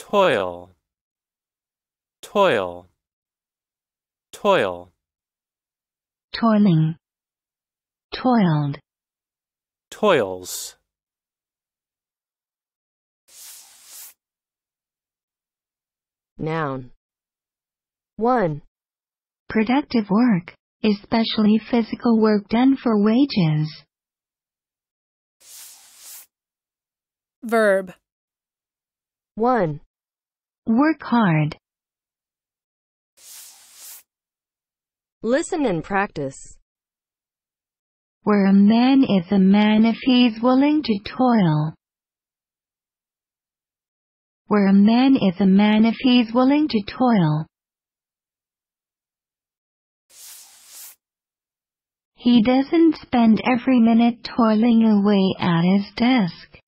toil, toil, toil, toiling, toiled, toils. Noun. 1. productive work, especially physical work done for wages. Verb. 1. Work hard, Listen and practice. where a man is a man if he's willing to toil. Where a man is a man if he's willing to toil. He doesn't spend every minute toiling away at his desk.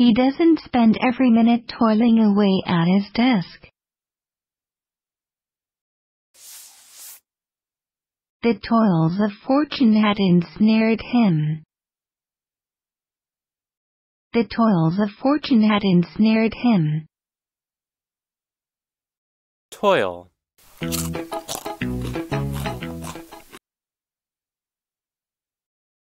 He doesn't spend every minute toiling away at his desk. The toils of fortune had ensnared him. The toils of fortune had ensnared him. toil,